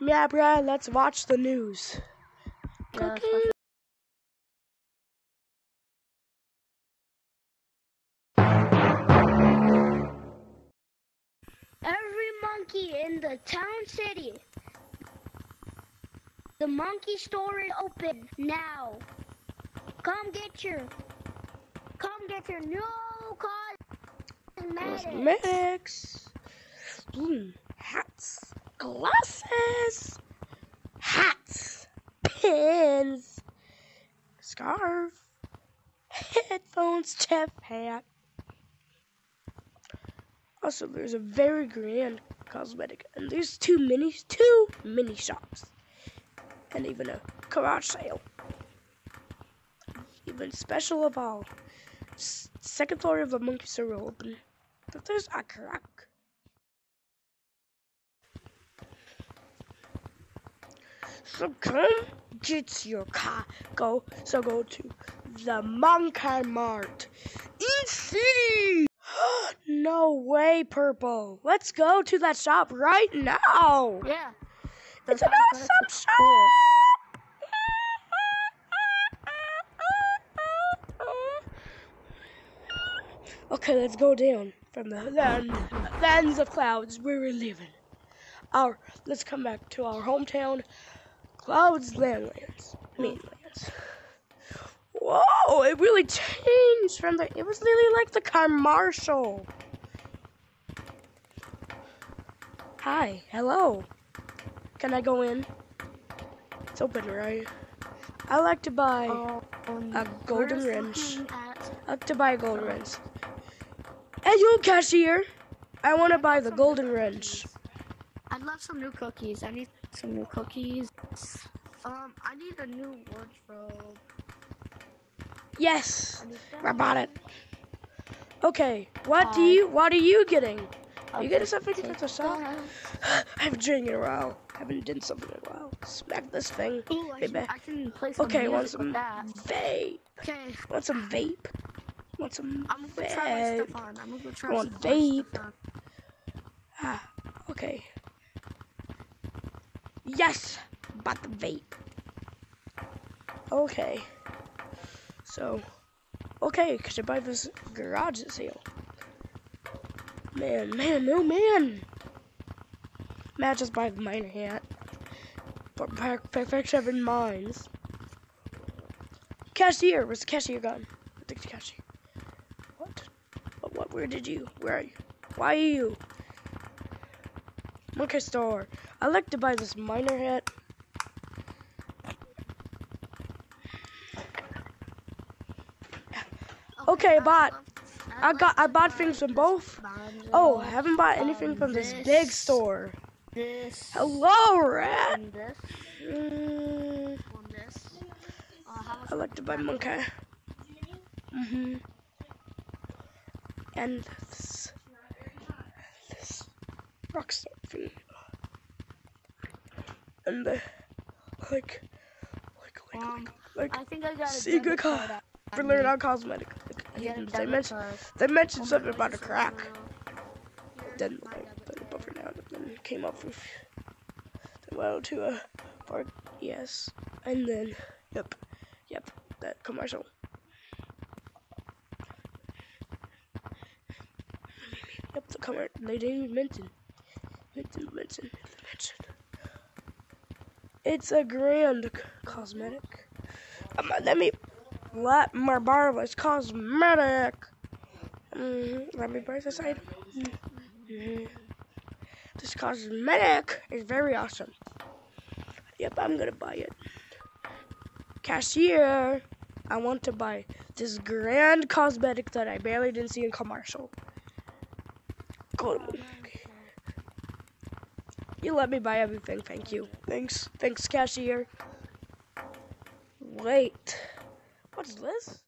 Yeah, Brad, let's watch the news. Yeah, let's watch it. Every monkey in the town city. The monkey store is open now. Come get your come get your new cosmetics. Cosmetics. Mm, hats. Glasses. Hats. Pins. Scarf. Headphones. Chef hat. Also, there's a very grand cosmetic, and there's two mini, two mini shops, and even a garage sale. Even special of all, second floor of the monkey store will open, but there's a crack. Get your car. Go so go to the Monkey Mart in city. no way, Purple. Let's go to that shop right now. Yeah. It's The an awesome shop. cool. Okay, let's go down from the land, lands of clouds where we're living. Our let's come back to our hometown, Clouds Landlands, Mainlands. Whoa! It really changed from the. It was really like the commercial. Hi, hello. Can I go in? It's open, right? I like to buy. Um, A golden wrench. I like to buy a golden wrench. Hey, you cashier! I want to buy the golden wrench. I'd love some new cookies. I need some new cookies. Um, I need a new wardrobe. Yes, I bought it. Okay, what do you? What are you getting? Are you getting something for the shop? I haven't drank in a while. I haven't done something in a while. Smack this thing. Ooh, I, can, I can play some Okay, want some vape? Okay, Want some vape? Want some I'm gonna go try my vape? stuff on. I'm gonna go try I want some vape. Ah, okay. Yes, bought the vape. Okay. So, okay, cause I buy this garage sale. Man, man, no man. Matt just buy the miner hat. For per- perfection in minds. Cashier, where's the cashier gone? I think the cashier. What? What? Where did you? Where are you? Why are you? Monkey store. I like to buy this miner hat. Okay, I bought. I got. I bought things from both. Oh, I haven't bought anything from this big store. This. Hello, rat. I like to buy monkey. Mhm. And this. This rockstar thing. And the like, like, like, Um, like, I think I got a Secret card for learning on cosmetic. Got They mentioned, they mentioned something about a crack. Then like, it buffer down, and then came up with the well to a park. Yes, and then yep, yep, that commercial. Yep, the commercial. They didn't even mention. Mention, mention, mention. It's a grand cosmetic. Um, let me let my this cosmetic. Mm, let me buy this item. This cosmetic is very awesome. Yep, I'm gonna buy it. Cashier, I want to buy this grand cosmetic that I barely didn't see in commercial. Go to. You let me buy everything, thank you. Thanks, thanks, cashier. Wait, what's this?